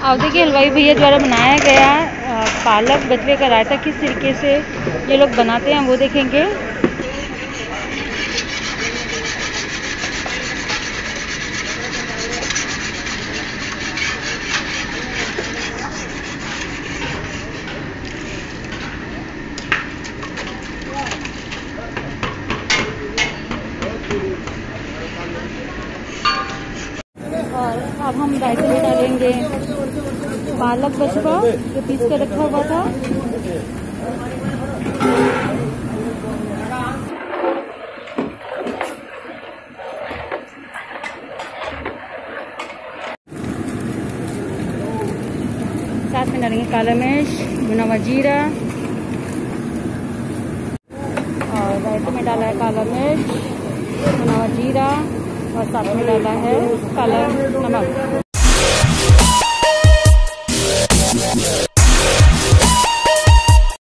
आवदे के हलवाई भैया द्वारा बनाया गया पालक बजवे का रायता किस तरीके से ये लोग बनाते हैं वो देखेंगे। और अब हम रायते में डालेंगे। पालक बचवा जो पीस कर रखा हुआ था। साथ में डालेंगे काला मिर्च, भुना हुआ जीरा। और रायते में डाला है काला मिर्च, भुना हुआ जीरा। और साथ में डाला है। कलर नमक